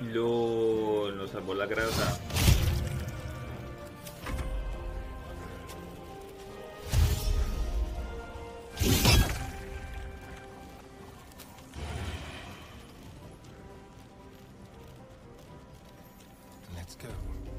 Lo, lo salvó la grasa. Let's go.